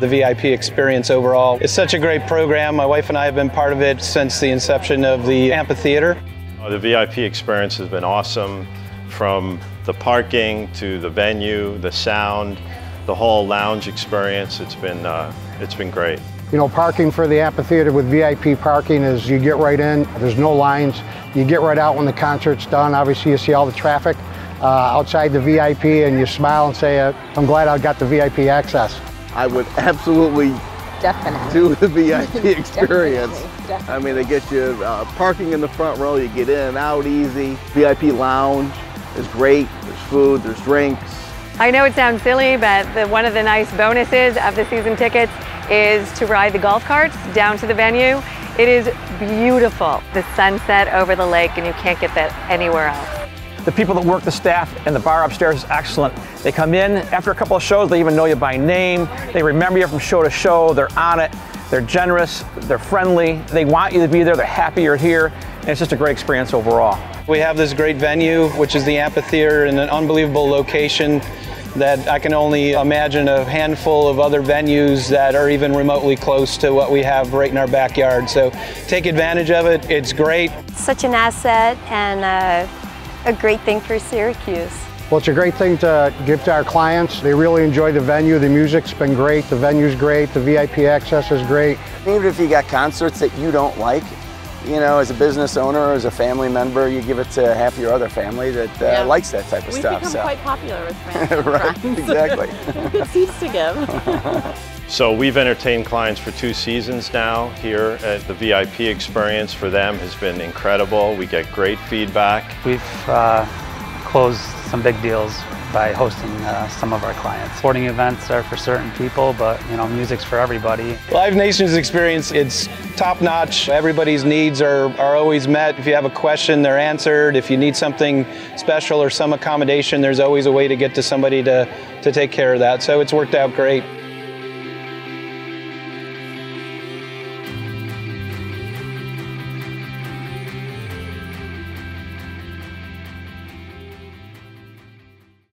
the VIP experience overall. It's such a great program. My wife and I have been part of it since the inception of the amphitheater. The VIP experience has been awesome from the parking to the venue, the sound, the whole lounge experience. It's been, uh, it's been great. You know, parking for the amphitheater with VIP parking is you get right in, there's no lines. You get right out when the concert's done. Obviously, you see all the traffic uh, outside the VIP and you smile and say, uh, I'm glad I got the VIP access. I would absolutely Definitely. do the VIP experience. Definitely, definitely. I mean, they get you uh, parking in the front row, you get in and out easy. VIP lounge is great. There's food, there's drinks. I know it sounds silly, but the, one of the nice bonuses of the season tickets is to ride the golf carts down to the venue. It is beautiful. The sunset over the lake, and you can't get that anywhere else. The people that work the staff and the bar upstairs is excellent. They come in after a couple of shows, they even know you by name. They remember you from show to show. They're on it. They're generous. They're friendly. They want you to be there. They're happy you're here. And it's just a great experience overall. We have this great venue, which is the amphitheater, in an unbelievable location that I can only imagine a handful of other venues that are even remotely close to what we have right in our backyard. So take advantage of it. It's great. Such an asset and uh, a great thing for Syracuse. Well, it's a great thing to give to our clients. They really enjoy the venue. The music's been great. The venue's great. The VIP access is great. Even if you got concerts that you don't like, you know, as a business owner or as a family member, you give it to half your other family that uh, Yeah. likes that type of We've stuff. become so. quite popular with friends. right, friends. exactly. Good seats to give. So we've entertained clients for two seasons now here at the VIP experience for them has been incredible. We get great feedback. We've uh, closed some big deals by hosting uh, some of our clients. Sporting events are for certain people, but you know, music's for everybody. Live Nation's experience, it's top notch. Everybody's needs are, are always met. If you have a question, they're answered. If you need something special or some accommodation, there's always a way to get to somebody to, to take care of that. So it's worked out great.